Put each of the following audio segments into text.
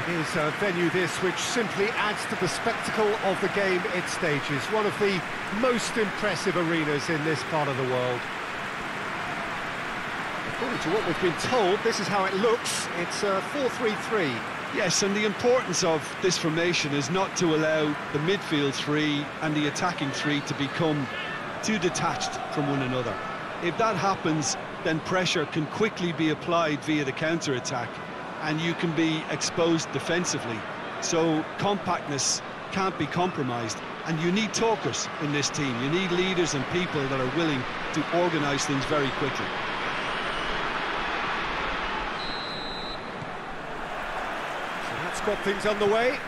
It is a venue this which simply adds to the spectacle of the game it stages. One of the most impressive arenas in this part of the world. According to what we've been told, this is how it looks. It's uh, a 4-3-3. Yes, and the importance of this formation is not to allow the midfield three and the attacking three to become too detached from one another. If that happens, then pressure can quickly be applied via the counter-attack and you can be exposed defensively. So compactness can't be compromised. And you need talkers in this team. You need leaders and people that are willing to organise things very quickly. So that's got things underway.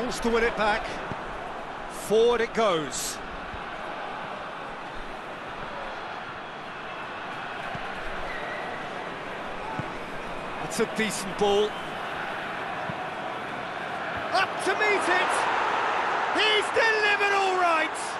Battles to win it back. Forward it goes. It's a decent ball. Up to meet it! He's delivered all right!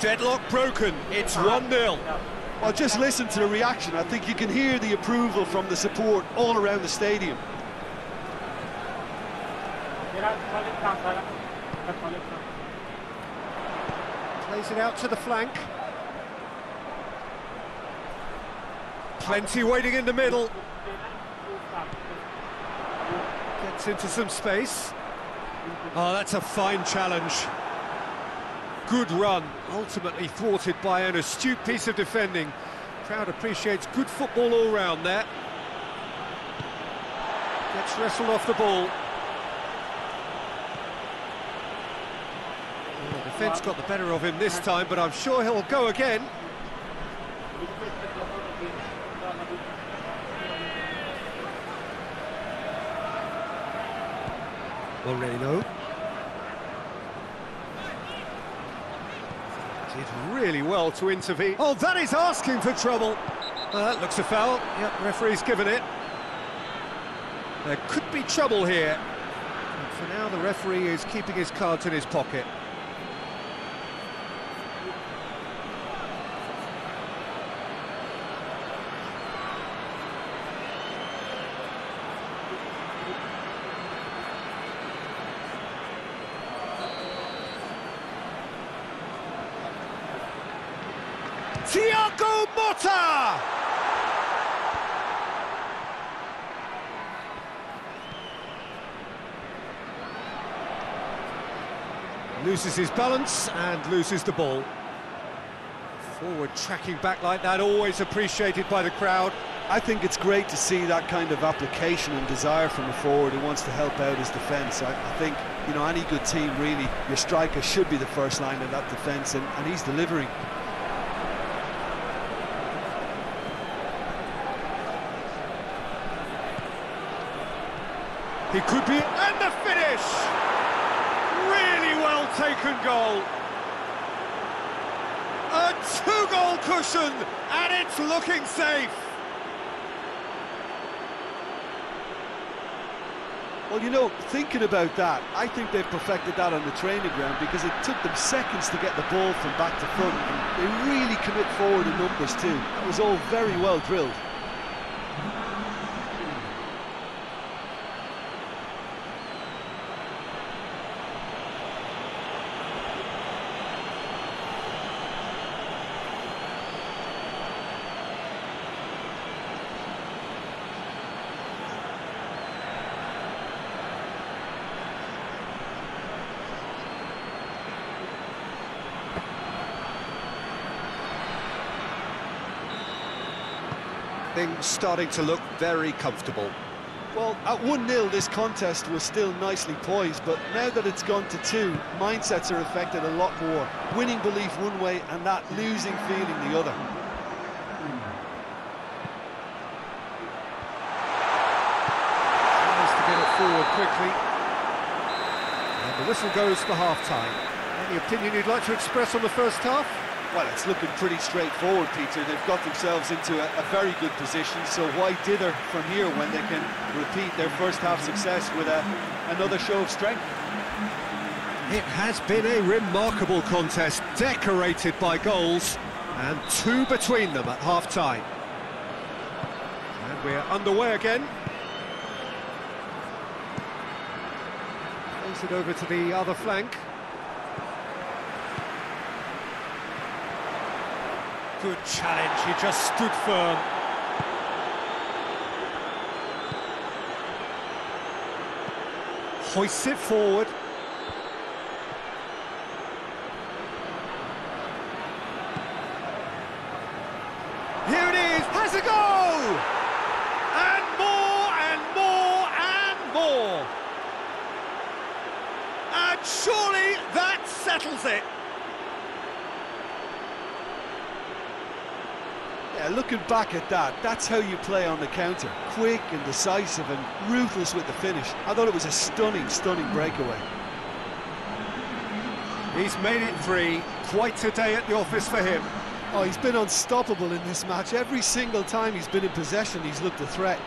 Deadlock broken. It's 1-0. Well, just listen to the reaction. I think you can hear the approval from the support all around the stadium. Plays it out to the flank. Plenty waiting in the middle. Gets into some space. Oh, that's a fine challenge. Good run, ultimately thwarted by an astute piece of defending. Crowd appreciates good football all round there. Gets wrestled off the ball. The defence got the better of him this time, but I'm sure he'll go again. Moreno. Did really well to intervene. Oh, that is asking for trouble. Uh, that looks a foul. Yep, referee's given it. There could be trouble here. But for now, the referee is keeping his cards in his pocket. Thiago Motta! Loses his balance and loses the ball. Forward tracking back like that, always appreciated by the crowd. I think it's great to see that kind of application and desire from a forward who wants to help out his defence. I, I, think, you know, any good team, really, your striker should be the first line of that defence, and, and he's delivering. He could be, and the finish! Really well taken goal. A two-goal cushion, and it's looking safe. Well, you know, thinking about that, I think they've perfected that on the training ground because it took them seconds to get the ball from back to front. They really commit forward in numbers too. That was all very well drilled. Things starting to look very comfortable. Well, at 1-0 this contest was still nicely poised, but now that it's gone to two, mindsets are affected a lot more. Winning belief one way and that losing feeling the other. Tries to get it forward quickly. And the whistle goes for half-time. Any opinion you'd like to express on the first half? Well, it's looking pretty straightforward, Peter. They've got themselves into a, a, very good position, so why dither from here when they can repeat their first half success with a, another show of strength? It has been a remarkable contest, decorated by goals, and two between them at half-time. And we're underway again. Plays it over to the other flank. Good challenge, he just stood firm. Hoists it forward. Here it is, has a goal! And more and more and more. And surely that settles it. Yeah, looking back at that, that's how you play on the counter. Quick and decisive and ruthless with the finish. I thought it was a stunning, stunning breakaway. He's made it three. Quite a day at the office for him. Oh, he's been unstoppable in this match. Every single time he's been in possession, he's looked a threat.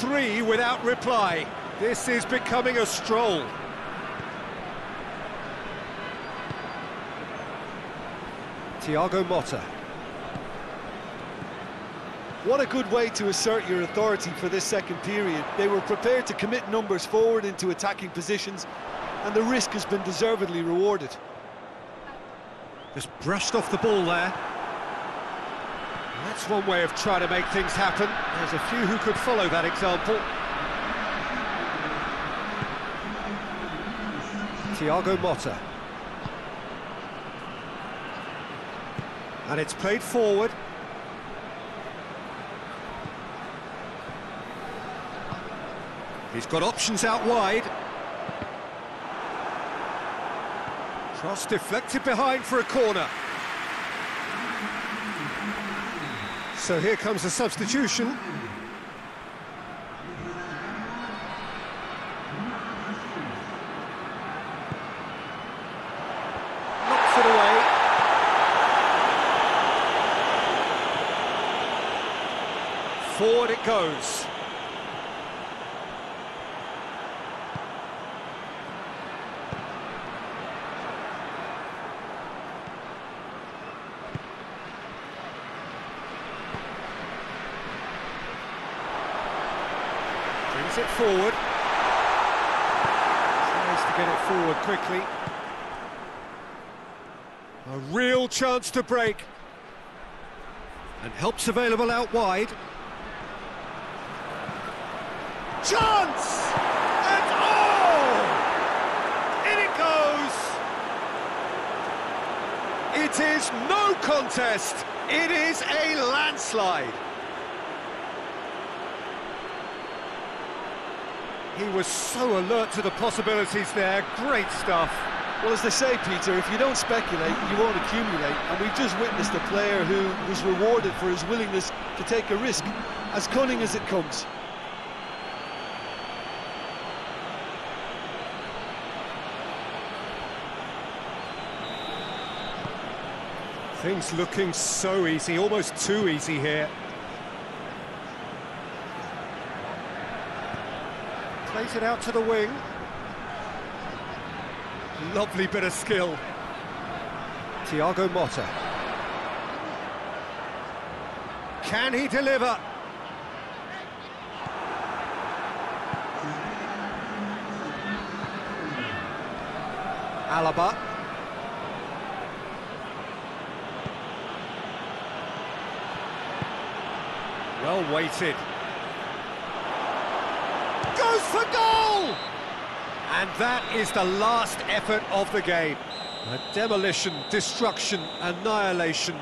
Three without reply. This is becoming a stroll. Thiago Motta. What a good way to assert your authority for this second period. They were prepared to commit numbers forward into attacking positions, and the risk has been deservedly rewarded. Just brushed off the ball there. That's one way of trying to make things happen. There's a few who could follow that example. Thiago Motta. And it's played forward. He's got options out wide. Cross deflected behind for a corner. So here comes the substitution. Knocks it away. Forward it goes. Brings it forward. Tries to get it forward quickly. A real chance to break. And helps available out wide. Chance! And oh! In it goes! It is no contest. It is a landslide. He was so alert to the possibilities there. Great stuff. Well, as they say, Peter, if you don't speculate, you won't accumulate. And we've just witnessed a player who was rewarded for his willingness to take a risk, as cunning as it comes. Things looking so easy, almost too easy here. Plays it out to the wing. Lovely bit of skill. Thiago Motta. Can he deliver? Alaba. Well weighted. For goal! And that is the last effort of the game. A demolition, destruction, annihilation